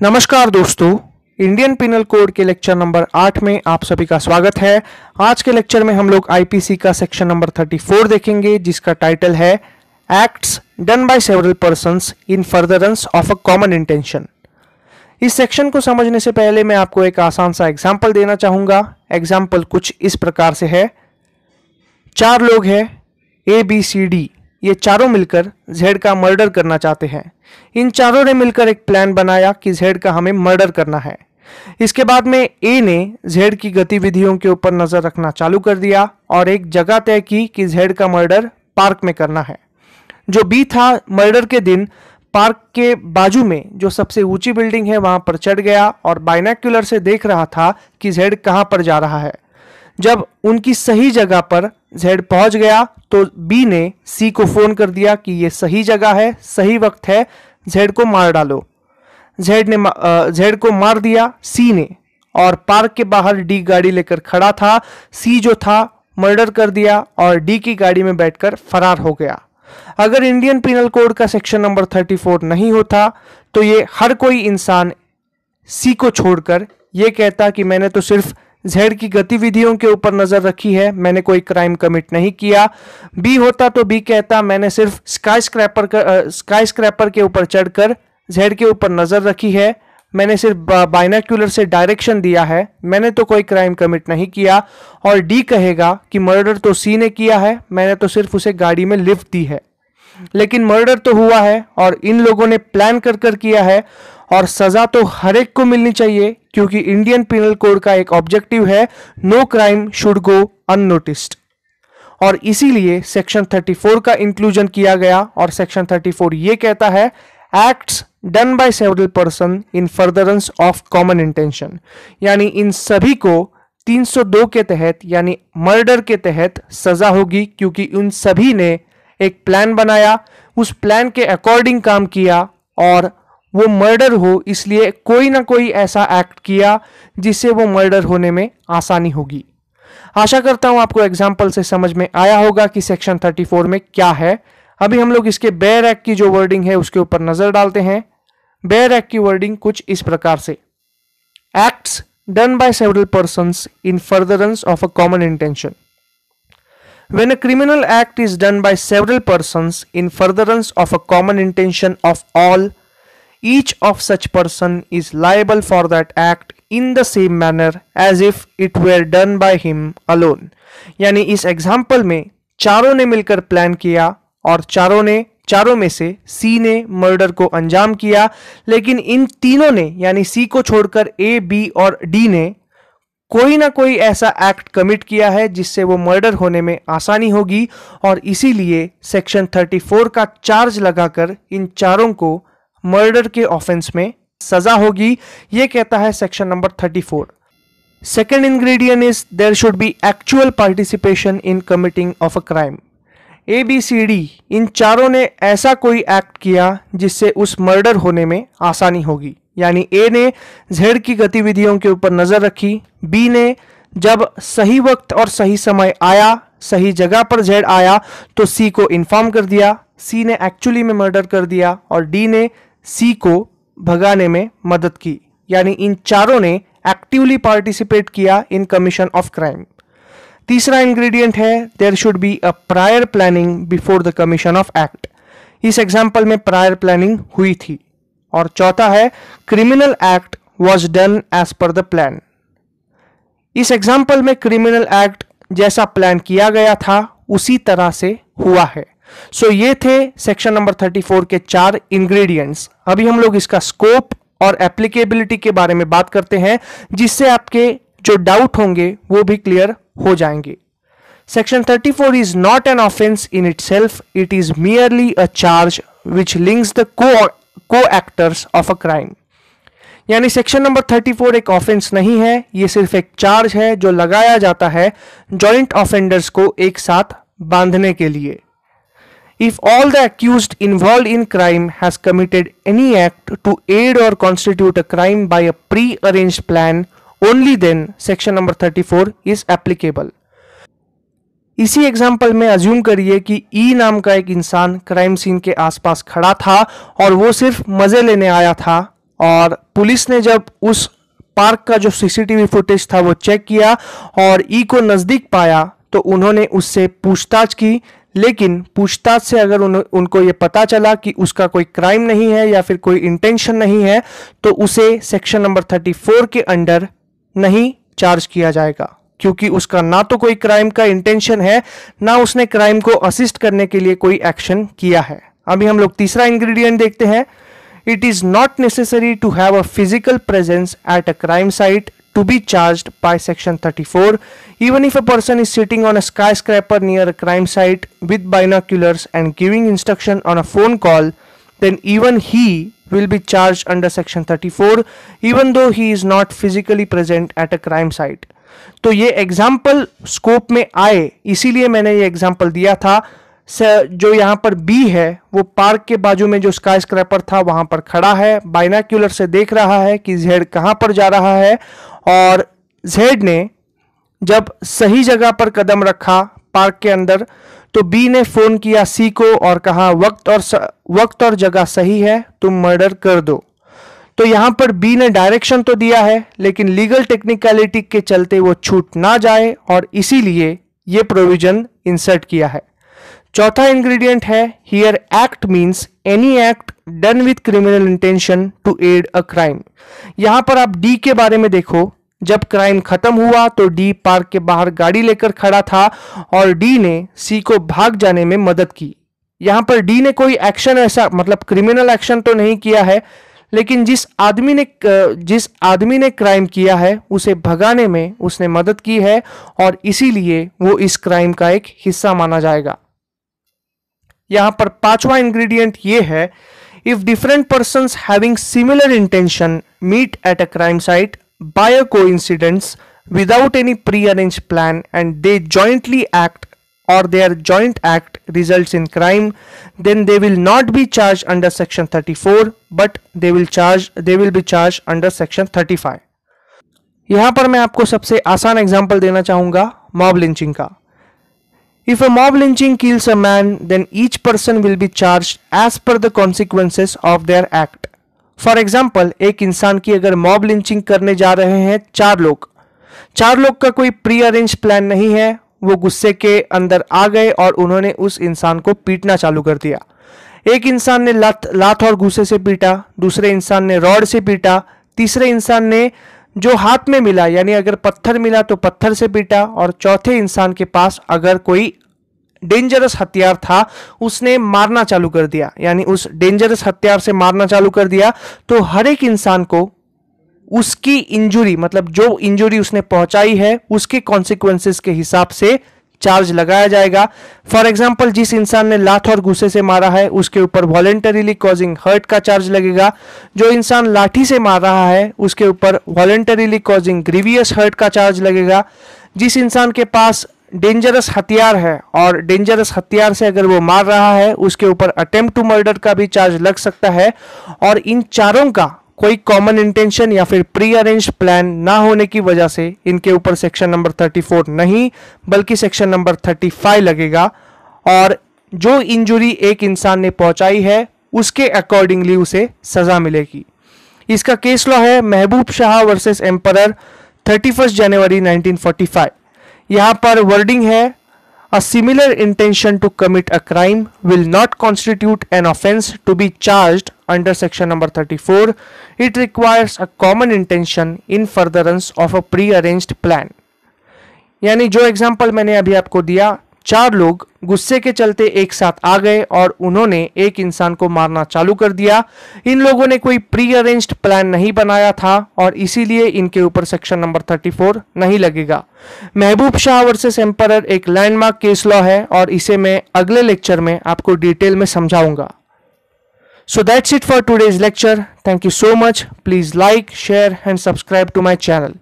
नमस्कार दोस्तों Indian penal code के लेक्चर नंबर आठ में आप सभी का स्वागत है। आज के लेक्चर में हम लोग आईपीसी का सेक्शन नंबर थर्टी फोर देखेंगे, जिसका टाइटल है acts done by several persons in furtherance of a common intention इस सेक्शन को समझने से पहले मैं आपको एक आसान सा एग्ज़ाम्पल देना चाहूँगा। एग्ज़ाम्पल कुछ इस प्रकार से है। चार लोग हैं ए बी सी डी ये चारों मिलकर जेड का मर्डर करना चाहते हैं। इन चारों ने मिलकर एक प्लान बनाया कि जेड का हमें मर्डर करना है। इसके बाद में ए ने जेड की गतिविधियों के ऊपर नज़र रखना चालू कर दिया और एक जगह तय की कि जेड का मर्डर पार्क में करना है। जो बी था मर्डर के दिन पार्क के बाजू में जो सबसे ऊँची बिल्डिंग है, वहाँ पर चढ़ गया और बाइनाक्यूलर से देख रहा था कि जेड कहाँ पर जा रहा है। जब उनकी सही जगह पर जेड पहुँच गया तो बी ने सी को फ़ोन कर दिया कि ये सही जगह है, सही वक्त है जेड को मार डालो। जेड ने जेड को मार दिया सी ने। और पार्क के बाहर डी गाड़ी लेकर खड़ा था। सी जो था, मर्डर कर दिया और डी की गाड़ी में बैठकर फरार हो गया। अगर इंडियन पिनल कोड का सेक्शन नंबर 34 नहीं होता तो ये हर कोई इंसान सी को छोड़कर ये कहता कि मैंने तो सिर्फ़ जेड की गतिविधियों के ऊपर नज़र रखी है। मैंने कोई क्राइम कमिट नहीं किया। बी होता तो बी कहता, मैंने सिर्फ़ स्काई स्क्रैपर स्काई स्क्रैपर के ऊपर चढ़कर जेड के ऊपर नज़र रखी है। मैंने सिर्फ़ बाइनाक्यूलर से डायरेक्शन दिया है। मैंने तो कोई क्राइम कमिट नहीं किया। और डी कहेगा कि मर्डर तो सी ने किया है। मैंने तो सिर्फ़ उसे गाड़ी में लिफ्ट दी है। लेकिन मर्डर तो हुआ है और इन लोगों ने प्लान कर कर किया है। और सजा तो हर एक को मिलनी चाहिए। क्योंकि इंडियन पिनल कोड का एक ऑब्जेक्टिव है no crime should go unnoticed और इसीलिए सेक्शन 34 का इंक्लूजन किया गया और सेक्शन 34 ये कहता है acts done by several person in furtherance of common intention यानी इन सभी को 302 के तहत, यानी मर्डर के तहत सजा होगी क्योंकि उन सभी ने एक प्लान बनाया, उस प्लान के अकॉर्डिंग काम किया और वो मर्डर हो इसलिए कोई ना कोई ऐसा एक्ट किया जिससे वो मर्डर होने में आसानी होगी। आशा करता हूँ आपको एग्ज़ाम्पल से समझ में आया होगा कि सेक्शन 34 में क्या है। अभी हम लोग इसके बेयर एक्ट की जो वर्डिंग है उसके ऊपर नज़र डालते हैं। बेयर एक्ट की वर्डिंग कुछ इस प्रकार से। Acts done by several person in furtherance of a common intention When a criminal act is done by several persons in furtherance of a common intention of all, each of such person is liable for that act in the same manner as if it were done by him alone. यानी इस example में चारों ने मिलकर plan किया और चारों ने, चारों में से सी ने मर्डर को अंजाम किया, लेकिन इन तीनों ने, यानी सी को छोड़कर ए बी और डी ने कोई ना कोई ऐसा एक्ट कमिट किया है जिससे वो मर्डर होने में आसानी होगी और इसीलिए सेक्शन 34 का चार्ज लगाकर इन चारों को मर्डर के ऑफेंस में सजा होगी। ये कहता है section number 34 second ingredient is there should be actual participation in committing of a crime A B C D इन चारों ने ऐसा कोई एक्ट किया जिससे उस मर्डर होने में आसानी होगी। यानी ए ने जेड की गतिविधियों के ऊपर नज़र रखी। बी ने जब सही वक्त और सही समय आया, सही जगह पर जेड आया तो सी को इन्फॉर्म कर दिया। सी ने एक्चुअली में मर्डर कर दिया और डी ने सी को भगाने में मदद की। यानी इन चारों ने एक्टिवली पार्टिसिपेट किया इन कमीशन ऑफ़ क्राइम तीसरा इंग्रेडिएंट है there should be a prior planning before the commission of act इस एग्ज़ाम्पल में प्रायर प्लानिंग हुई थी। और चौथा है criminal act was done as per the plan इस एग्ज़ाम्पल में क्रिमिनल एक्ट जैसा प्लान किया गया था, उसी तरह से हुआ है। सो so, ये थे सेक्शन नंबर 34 के चार इंग्रेडिएंट्स अभी हम लोग इसका स्कोप और एप्लीकेबिलिटी के बारे में बात करते हैं जिससे आपके जो डाउट होंगे वो भी क्लियर हो जाएँगे. Section 34 is not an offence in itself it is merely a charge which links the co co actors of a crime यानी सेक्शन नंबर 34 एक ऑफेंस नहीं है. ये सिर्फ़ एक चार्ज है जो लगाया जाता है जॉइंट ऑफेंडर्स को एक साथ बांधने के लिए. All the accuse involve in crime has committed any act to aid और constitute a crime by a pre arrange plan only then section number 34 is applicable इसी एग्ज़ाम्पल में अज्यूम करिए कि ई e नाम का एक इंसान क्राइम सीन के आसपास खड़ा था और वो सिर्फ़ मज़े लेने आया था और पुलिस ने जब उस पार्क का जो सीसीटीवी फुटेज था वो चेक किया और ई को नज़दीक पाया तो उन्होंने उससे पूछताछ की लेकिन पूछताछ से अगर उन, उनको ये पता चला कि उसका कोई क्राइम नहीं है या फिर कोई इंटेंशन नहीं है तो उसे सेक्शन नंबर 34 के अंडर नहीं चार्ज किया जाएगा। क्योंकि उसका ना तो कोई क्राइम का इंटेंशन है ना उसने क्राइम को असिस्ट करने के लिए कोई एक्शन किया है। अभी हम लोग तीसरा इंग्रेडिएंट देखते हैं। It is not necessary to have a physical presence at a crime site to be charged by section 34 even if a person is sitting on a skyscraper near a crime site with binoculars and giving instruction on a phone call then even he will be charged under section 34 even though he is not physically present at a crime site तो ये example scope में आए इसीलिए मैंने ये example दिया था जो यहाँ पर बी है वो पार्क के बाजू में जो स्काई स्क्रैपर था वहाँ पर खड़ा है। बाइनाक्यूलर से देख रहा है कि जेड कहाँ पर जा रहा है और जेड ने जब सही जगह पर कदम रखा पार्क के अंदर तो बी ने फ़ोन किया सी को और कहा वक्त और स, वक्त और जगह सही है तुम मर्डर कर दो। तो यहाँ पर बी ने डायरेक्शन तो दिया है लेकिन लीगल टेक्निकलिटी के चलते वो छूट ना जाए और इसीलिए ये प्रोविज़न इंसर्ट किया है। चौथा इंग्रेडिएंट है here act means any act done with criminal intention to aid a crime यहाँ पर आप डी के बारे में देखो, जब क्राइम खत्म हुआ तो डी पार्क के बाहर गाड़ी लेकर खड़ा था और डी ने सी को भाग जाने में मदद की। यहाँ पर डी ने कोई एक्शन ऐसा मतलब क्रिमिनल एक्शन तो नहीं किया है, लेकिन जिस आदमी ने, जिस आदमी ने क्राइम किया है, उसे भगाने में उसने मदद की है और इसीलिए वो इस क्राइम का एक हिस्सा माना जाएगा। यहाँ पर पांचवा इंग्रेडिएंट ये है if different person having similar intention meet at a crime site by a co without any pre arrange plan and they jointly act और they are joint act result in crime then they will not be charge under section 34 but they will charge they will be charge under section 35 यहाँ पर मैं आपको सबसे आसान example देना चाहूँगा mob lynching का। If a mob lynching kills a man, then each person will be charged as per the consequences of their act. For example एक इंसान की अगर मॉब लिंचिंग करने जा रहे हैं चार लोग चार लोग का कोई प्री अरेंज प्लान नहीं है वो गुस्से के अंदर आ गए और उन्होंने उस इंसान को पीटना चालू कर दिया एक इंसान ने लात लात और गुस्से से पीटा दूसरे इंसान ने रॉड से पीटा तीसरे इंसान ने जो हाथ में मिला, यानी अगर पत्थर मिला तो पत्थर से पीटा, और चौथे इंसान के पास अगर कोई डेंजरस हथियार था, उसने मारना चालू कर दिया। यानी उस डेंजरस हथियार से मारना चालू कर दिया तो हर एक इंसान को उसकी इंजुरी मतलब जो इंजुरी उसने पहुंचाई है, उसके कॉन्सिक्वेंसेस के हिसाब से चार्ज लगाया जाएगा। फॉर एग्ज़ाम्पल जिस इंसान ने लाठ और गुस्से से मारा है, उसके ऊपर वॉलेंटरीली कॉजिंग हर्ट का चार्ज लगेगा। जो इंसान लाठी से मार रहा है, उसके ऊपर वॉलेंटरीली कॉजिंग ग्रीवियस हर्ट का चार्ज लगेगा। जिस इंसान के पास डेंजरस हथियार है और डेंजरस हथियार से अगर वो मार रहा है, उसके ऊपर अटेम्प्ट टू मर्डर का भी चार्ज लग सकता है। और इन चारों का कोई कॉमन इंटेंशन या फिर प्री अरेंज प्लान ना होने की वजह से इनके ऊपर सेक्शन नंबर 34 नहीं, बल्कि सेक्शन नंबर 35 लगेगा और जो इंजुरी एक इंसान ने पहुंचाई है, उसके अकॉर्डिंगली उसे सजा मिलेगी। इसका केस लॉ है Mahboob Shah versus emperor thirty January 1945 यहाँ पर वर्डिंग है A similar intention to commit a crime will not constitute an offense to be charged under section number 34. It requires a common intention in furtherance of a pre-arranged plan. यानी जो example मैंने अभी आपको दिया चार लोग गुस्से के चलते एक साथ आ गए और उन्होंने एक इंसान को मारना चालू कर दिया। इन लोगों ने कोई प्री अरेंज्ड प्लान नहीं बनाया था और इसीलिए इनके ऊपर सेक्शन नंबर 34 नहीं लगेगा। महबूब शाह वर्सेस एम्पर एक लैंडमार्क केस लॉ है और इसे मैं अगले लेक्चर में आपको डिटेल में समझाऊँगा। So that's it for today's lecture thank you so much please like share and subscribe to my channel